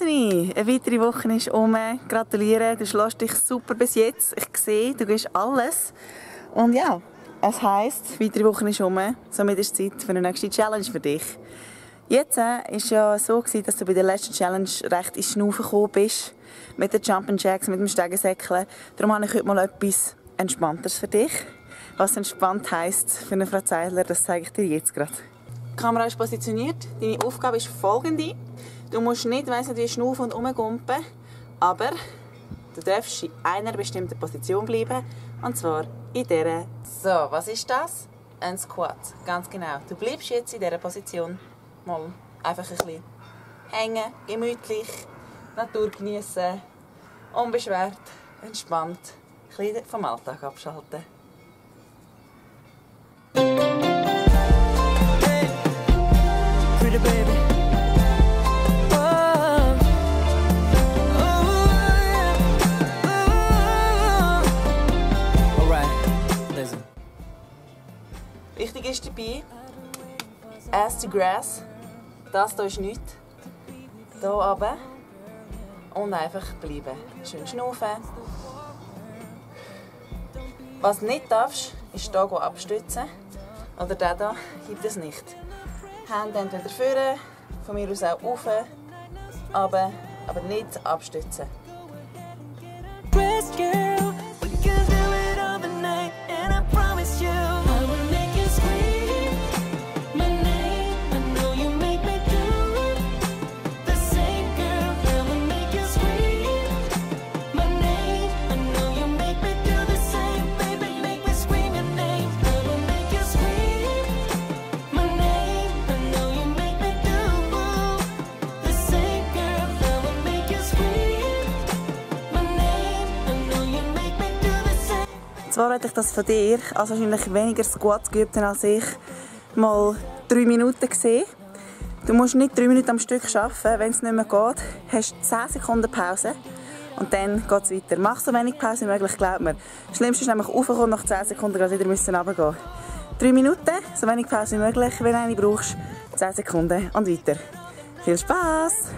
Anthony, eine weitere Woche ist um. Gratuliere, du schlägst dich super bis jetzt. Ich sehe, du gehst alles. Und ja, es heisst, weitere Woche ist um. Somit ist es Zeit für eine nächste Challenge für dich. Jetzt war äh, es ja so, gewesen, dass du bei der letzten Challenge recht ins Schnaufen gekommen bist. Mit den Jumpin' Jacks, mit dem Stegensäckeln. Darum habe ich heute mal etwas Entspannteres für dich. Was entspannt heisst für eine Frau Zeidler, das zeige ich dir jetzt gerade. Die Kamera ist positioniert. Deine Aufgabe ist folgende. Du musst nicht weiss wie schnaufen und rumgumpen, aber du darfst in einer bestimmten Position bleiben, und zwar in dieser. So, was ist das? Ein Squat, ganz genau. Du bleibst jetzt in dieser Position. Mal einfach ein bisschen hängen, gemütlich, Natur genießen, unbeschwert, entspannt, ein bisschen vom Alltag abschalten. Wichtig ist dabei, Ass to Grass, das hier ist nichts. Hier runter und einfach bleiben. Schön schnaufen. Was nicht darfst, ist hier abstützen. Oder der hier gibt es nicht. Hände entweder vorne, von mir aus auch rauf, aber, aber nicht abstützen. Zwar hätte ich das von dir, also wahrscheinlich weniger Squats geübt als ich, mal drei Minuten gesehen. Du musst nicht drei Minuten am Stück arbeiten, wenn es nicht mehr geht. Hast 10 Sekunden Pause und dann geht es weiter. Mach so wenig Pause wie möglich, glaub mir. Das Schlimmste ist nämlich aufkommen nach 10 Sekunden gerade wieder müssen runtergehen. Drei Minuten, so wenig Pause wie möglich. Wenn du eine brauchst, 10 Sekunden und weiter. Viel Spaß!